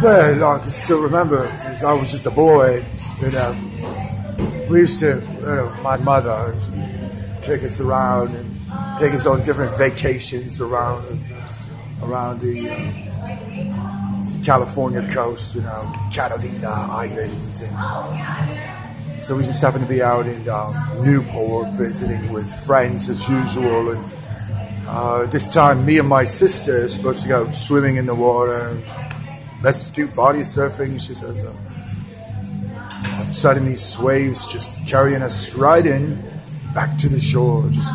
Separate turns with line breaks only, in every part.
Well, I can still remember because I was just a boy. You know, we used to, my mother take us around and take us on different vacations around around the uh, California coast, you know, Catalina Island. And so we just happened to be out in uh, Newport visiting with friends as usual. And uh, this time, me and my sister are supposed to go swimming in the water let's do body surfing. She says, uh, and suddenly these waves just carrying us right in, back to the shore. Just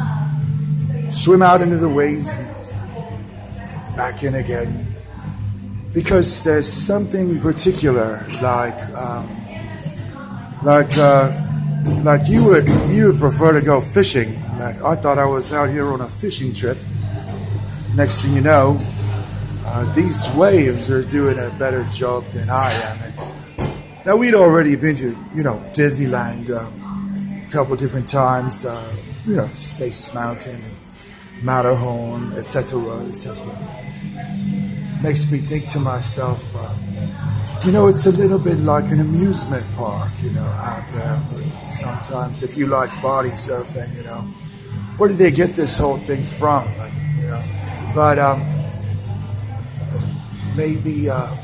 swim out into the waves, back in again. Because there's something particular, like, um, like, uh, like you would, you would prefer to go fishing. Like I thought I was out here on a fishing trip. Next thing you know, uh, these waves are doing a better job than I am. And now we'd already been to, you know, Disneyland um, a couple different times, uh, you know, Space Mountain and Matterhorn, etc., etc. Makes me think to myself, uh, you know, it's a little bit like an amusement park, you know, out there. But sometimes, if you like body surfing, you know, where did they get this whole thing from? Like, you know, but um, maybe, uh,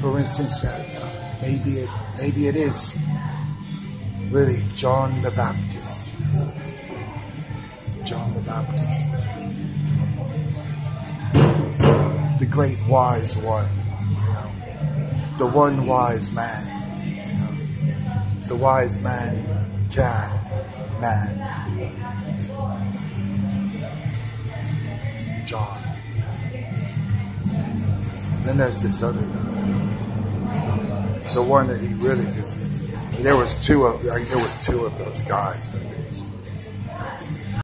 for instance, uh, maybe it, maybe it is really John the Baptist. John the Baptist, the great wise one, you know, the one wise man. You know, the wise man can man. John. And then there's this other guy, the one that he really knew. There was two of there was two of those guys.